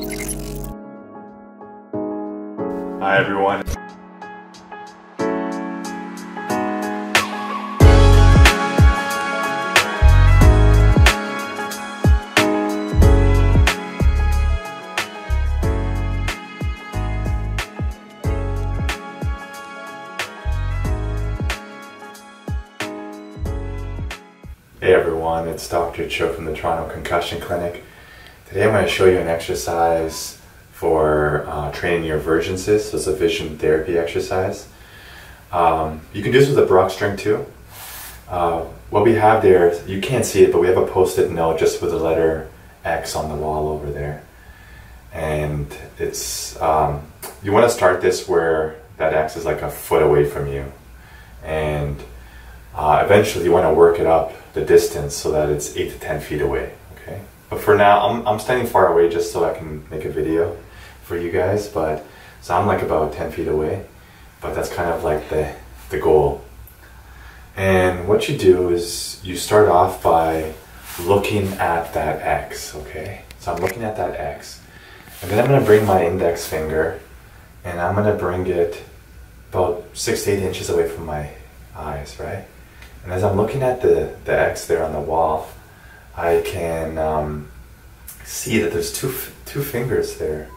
Hi everyone. Hey everyone, it's Dr. Cho from the Toronto Concussion Clinic. Today I'm going to show you an exercise for uh, training your vergences. So it's a vision therapy exercise. Um, you can do this with a Brock string too. Uh, what we have there, you can't see it, but we have a post-it note just with the letter X on the wall over there. And it's, um, you want to start this where that X is like a foot away from you. And uh, eventually you want to work it up the distance so that it's 8 to 10 feet away? But for now, I'm, I'm standing far away just so I can make a video for you guys, but so I'm like about 10 feet away, but that's kind of like the, the goal. And what you do is you start off by looking at that X, okay? So I'm looking at that X, and then I'm gonna bring my index finger and I'm gonna bring it about six to eight inches away from my eyes, right? And as I'm looking at the, the X there on the wall, I can um, see that there's two, two fingers there.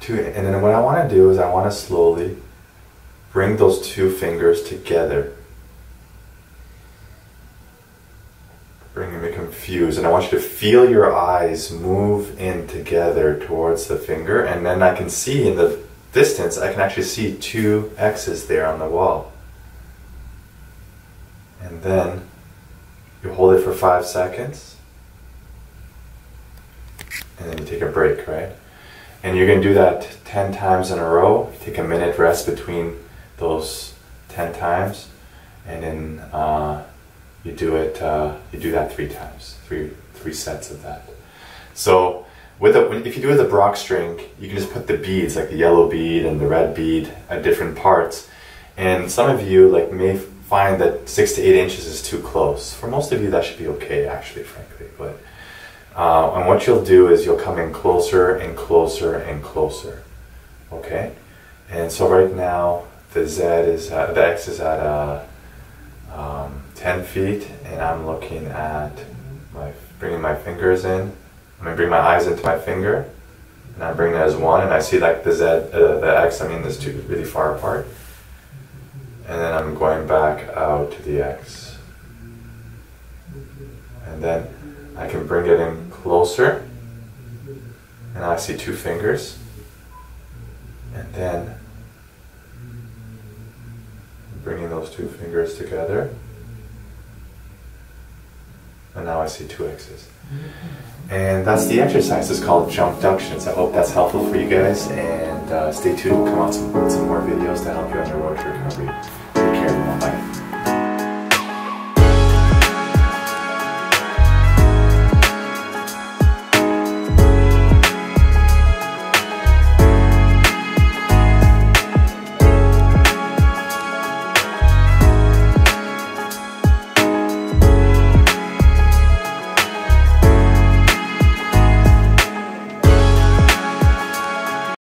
Two, and then what I want to do is I want to slowly bring those two fingers together. Bringing me confused. And I want you to feel your eyes move in together towards the finger. And then I can see in the distance, I can actually see two X's there on the wall and then you hold it for five seconds and then you take a break, right? And you're going to do that 10 times in a row. take a minute rest between those 10 times and then uh, you do it, uh, you do that three times, three, three sets of that. So with a, if you do it with a Brock string, you can just put the beads, like the yellow bead and the red bead at different parts. And some of you like may find that six to eight inches is too close. For most of you, that should be okay, actually, frankly. But uh, and what you'll do is you'll come in closer and closer and closer. Okay, and so right now the Z is at, the X is at uh, um, 10 feet, and I'm looking at my bringing my fingers in. I'm gonna bring my eyes into my finger, and I bring it as one, and I see like the Z, uh, the X. I mean, there's two really far apart and then I'm going back out to the X. And then I can bring it in closer, and I see two fingers, and then bringing those two fingers together, and now I see two X's. And that's the exercise. It's called jump ductions. I hope that's helpful for you guys. And uh, stay tuned. Come out some, some more videos to help you on your road to recovery.